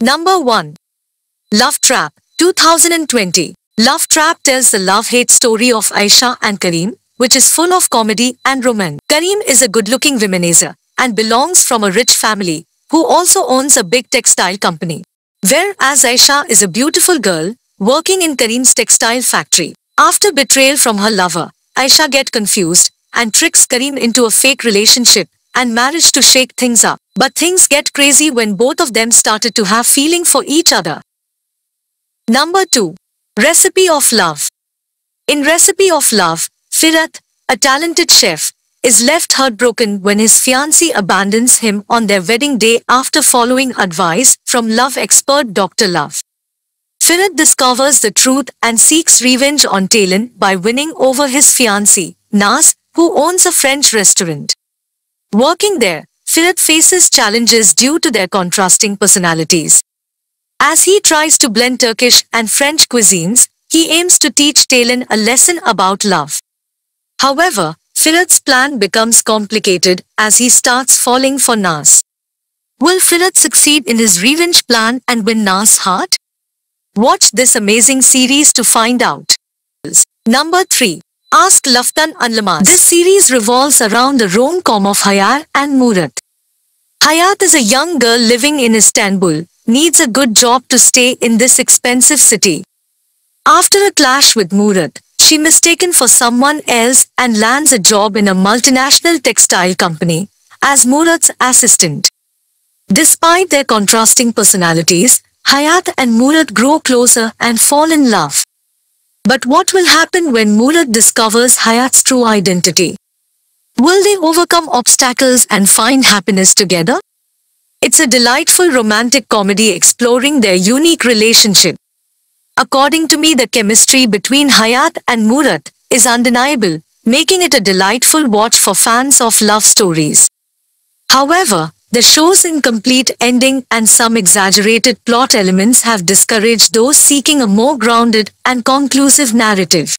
Number 1. Love Trap 2020. Love Trap tells the love-hate story of Aisha and Kareem, which is full of comedy and romance. Kareem is a good-looking womanizer and belongs from a rich family who also owns a big textile company. Whereas Aisha is a beautiful girl working in Kareem's textile factory. After betrayal from her lover, Aisha get confused and tricks Kareem into a fake relationship and marriage to shake things up. But things get crazy when both of them started to have feeling for each other. Number 2. Recipe of Love In Recipe of Love, Firat, a talented chef, is left heartbroken when his fiancée abandons him on their wedding day after following advice from love expert Dr. Love. Firat discovers the truth and seeks revenge on Talon by winning over his fiancée, Nas, who owns a French restaurant. Working there, Philip faces challenges due to their contrasting personalities. As he tries to blend Turkish and French cuisines, he aims to teach Talon a lesson about love. However, Philip's plan becomes complicated as he starts falling for Nas. Will Philip succeed in his revenge plan and win Nas' heart? Watch this amazing series to find out. Number 3. Ask Laftan Anlamaz. This series revolves around the rom-com of Hayat and Murat. Hayat is a young girl living in Istanbul, needs a good job to stay in this expensive city. After a clash with Murat, she mistaken for someone else and lands a job in a multinational textile company as Murat's assistant. Despite their contrasting personalities, Hayat and Murat grow closer and fall in love. But what will happen when Murat discovers Hayat's true identity? Will they overcome obstacles and find happiness together? It's a delightful romantic comedy exploring their unique relationship. According to me the chemistry between Hayat and Murat is undeniable, making it a delightful watch for fans of love stories. However, the show's incomplete ending and some exaggerated plot elements have discouraged those seeking a more grounded and conclusive narrative.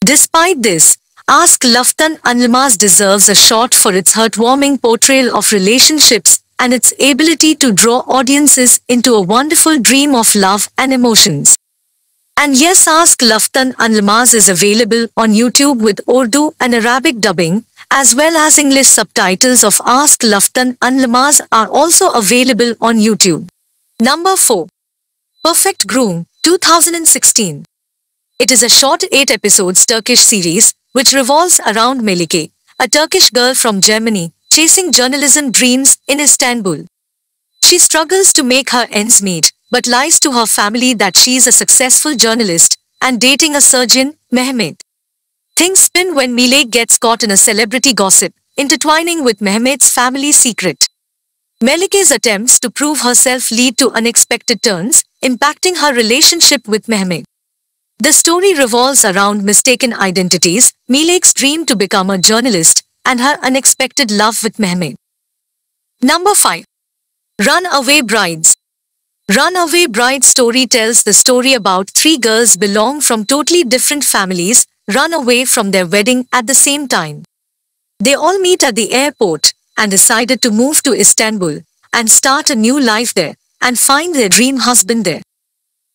Despite this, Ask Laftan Anlamaz deserves a shot for its heartwarming portrayal of relationships and its ability to draw audiences into a wonderful dream of love and emotions. And yes, Ask Laftan Anlamaz is available on YouTube with Urdu and Arabic dubbing, as well as English subtitles of Ask Laftan Anlamaz are also available on YouTube. Number 4. Perfect Groom, 2016. It is a short 8 episodes Turkish series which revolves around Melike, a Turkish girl from Germany, chasing journalism dreams in Istanbul. She struggles to make her ends meet, but lies to her family that she is a successful journalist and dating a surgeon, Mehmet. Things spin when Melike gets caught in a celebrity gossip, intertwining with Mehmet's family secret. Melike's attempts to prove herself lead to unexpected turns, impacting her relationship with Mehmet. The story revolves around mistaken identities, Melike's dream to become a journalist, and her unexpected love with Mehmet. Number 5. Runaway Brides Runaway Bride story tells the story about three girls belong from totally different families, run away from their wedding at the same time. They all meet at the airport and decided to move to Istanbul and start a new life there and find their dream husband there.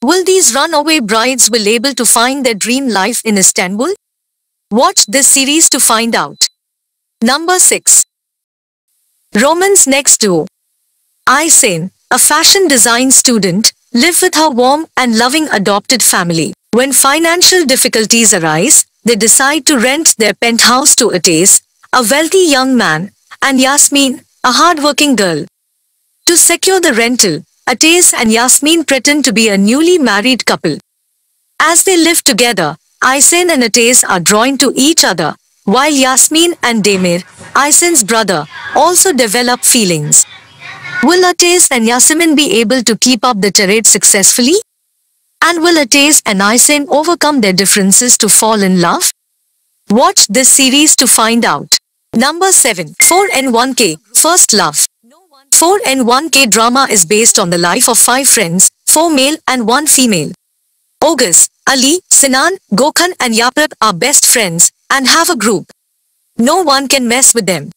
Will these runaway brides will able to find their dream life in Istanbul? Watch this series to find out. Number 6. Romance Next Door Aysen, a fashion design student, live with her warm and loving adopted family. When financial difficulties arise, they decide to rent their penthouse to Ateş, a wealthy young man, and Yasmin, a hardworking girl. To secure the rental, Ateş and Yasmin pretend to be a newly married couple. As they live together, Aysen and Ateş are drawn to each other, while Yasmin and Demir, Aysen's brother, also develop feelings. Will Ateş and Yasmin be able to keep up the charade successfully? And will Ateş and Aysen overcome their differences to fall in love? Watch this series to find out. Number 7. 4N1K, First Love. 4N1K drama is based on the life of five friends, four male and one female. August, Ali, Sinan, Gokhan and Yaprak are best friends and have a group. No one can mess with them.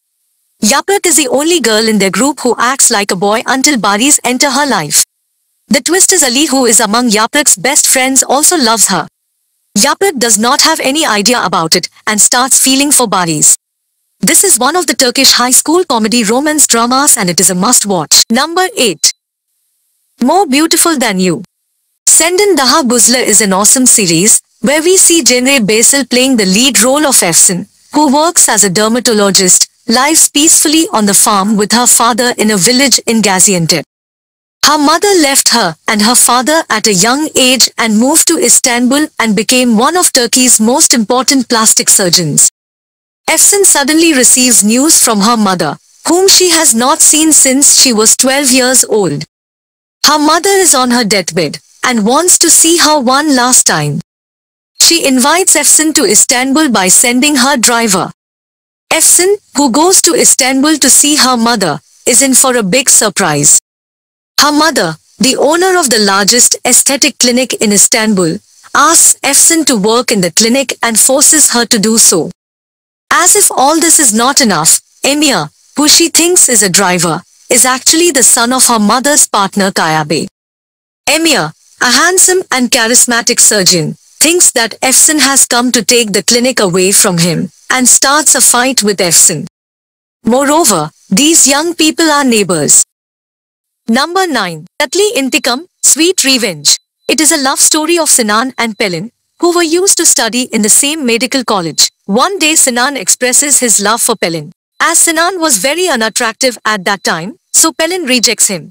Yaprak is the only girl in their group who acts like a boy until Baris enter her life. The twist is Ali who is among Yaprak's best friends also loves her. Yaprak does not have any idea about it and starts feeling for Baris. This is one of the Turkish high school comedy romance dramas and it is a must watch. Number 8. More Beautiful Than You. Senden Daha Güzel is an awesome series where we see Cenre Basil playing the lead role of Efsun, who works as a dermatologist, lives peacefully on the farm with her father in a village in Gaziantep. Her mother left her and her father at a young age and moved to Istanbul and became one of Turkey's most important plastic surgeons. Efsun suddenly receives news from her mother, whom she has not seen since she was 12 years old. Her mother is on her deathbed and wants to see her one last time. She invites Efsun to Istanbul by sending her driver. Efsun, who goes to Istanbul to see her mother, is in for a big surprise. Her mother, the owner of the largest aesthetic clinic in Istanbul, asks Efsun to work in the clinic and forces her to do so. As if all this is not enough, Emir, who she thinks is a driver, is actually the son of her mother's partner Kayabe. Emir, a handsome and charismatic surgeon, thinks that Efsun has come to take the clinic away from him and starts a fight with Efsun. Moreover, these young people are neighbors. Number 9. Tatli Intikam, Sweet Revenge. It is a love story of Sinan and Pelin, who were used to study in the same medical college. One day Sinan expresses his love for Pelin. As Sinan was very unattractive at that time, so Pelin rejects him.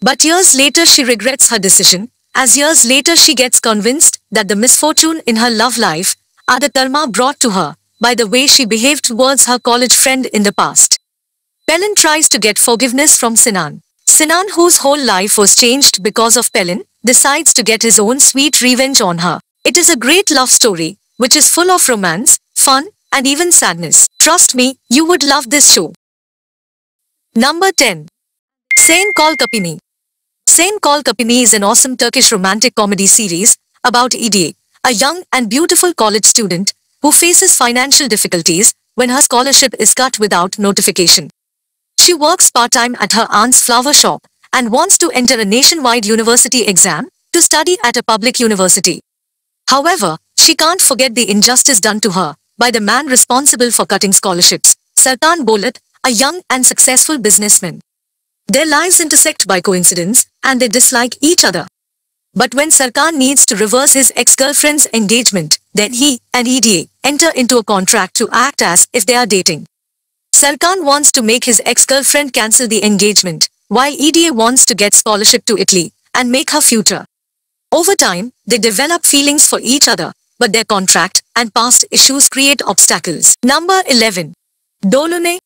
But years later she regrets her decision, as years later she gets convinced that the misfortune in her love life are the karma brought to her by the way she behaved towards her college friend in the past. Pelin tries to get forgiveness from Sinan. Sinan whose whole life was changed because of Pelin, decides to get his own sweet revenge on her. It is a great love story, which is full of romance, fun, and even sadness. Trust me, you would love this show. Number 10. Sen Çal Kapımı. Sen Çal Kapımı is an awesome Turkish romantic comedy series about Eda, a young and beautiful college student who faces financial difficulties when her scholarship is cut without notification. She works part-time at her aunt's flower shop and wants to enter a nationwide university exam to study at a public university. However, she can't forget the injustice done to her by the man responsible for cutting scholarships, Serkan Bolat, a young and successful businessman. Their lives intersect by coincidence and they dislike each other. But when Serkan needs to reverse his ex-girlfriend's engagement, then he and Eda enter into a contract to act as if they are dating. Serkan wants to make his ex-girlfriend cancel the engagement, while EDA wants to get scholarship to Italy and make her future. Over time, they develop feelings for each other, but their contract and past issues create obstacles. Number 11. Dolunay.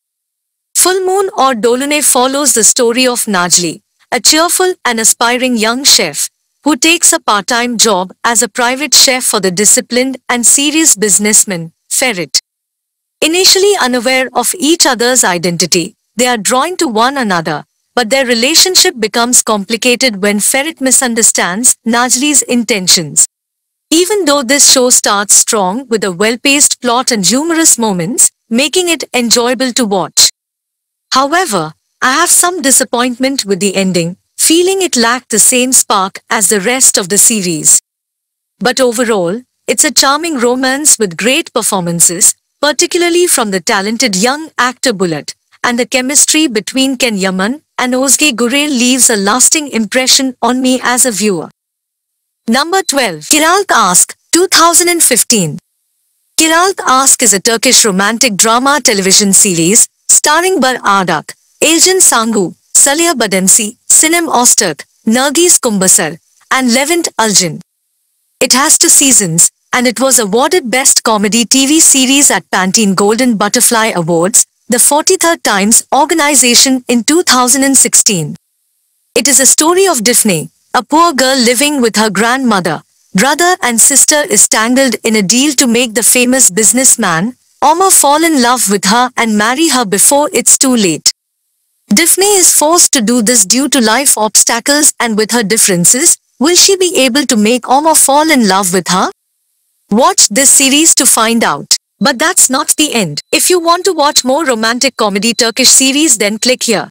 Full Moon or Dolunay follows the story of Nazlı, a cheerful and aspiring young chef who takes a part-time job as a private chef for the disciplined and serious businessman, Ferit. Initially unaware of each other's identity, they are drawn to one another, but their relationship becomes complicated when Ferit misunderstands Nazlı's intentions. Even though this show starts strong with a well-paced plot and humorous moments, making it enjoyable to watch. However, I have some disappointment with the ending, feeling it lacked the same spark as the rest of the series. But overall, it's a charming romance with great performances, particularly from the talented young actor Bulut, and the chemistry between Can Yaman and Ozge Gurel leaves a lasting impression on me as a viewer. Number 12. Kiralık Aşk, 2015. Kiralık Aşk is a Turkish romantic drama television series starring Barış Arduç, Elçin Sangu, Salih Bademci, Sinem Öztürk, Nergis Kumbasar, and Levent Ülgen. It has two seasons, and it was awarded Best Comedy TV Series at Pantene Golden Butterfly Awards, the 43rd Times organization in 2016. It is a story of Daphne, a poor girl living with her grandmother. Brother and sister is tangled in a deal to make the famous businessman, Omar fall in love with her and marry her before it's too late. Daphne is forced to do this due to life obstacles and with her differences, will she be able to make Omar fall in love with her? Watch this series to find out. But that's not the end. If you want to watch more romantic comedy Turkish series then click here.